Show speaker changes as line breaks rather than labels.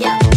Yeah.